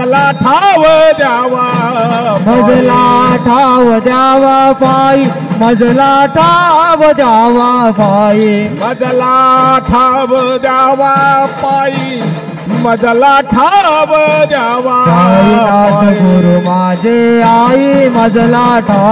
मजला ठाव द्यावा मजला ठाव द्यावा पायी मजला ठाव द्यावा पायी मजला ठाव द्यावा पायी मजला ठाव द्यावा गुरु माझे आई मजला ठाव